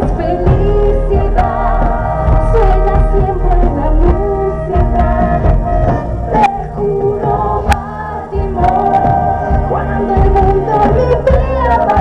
Felicidad, suena siempre la música. Te juro, ti amor. Cuando el mundo vivía, bárbaro.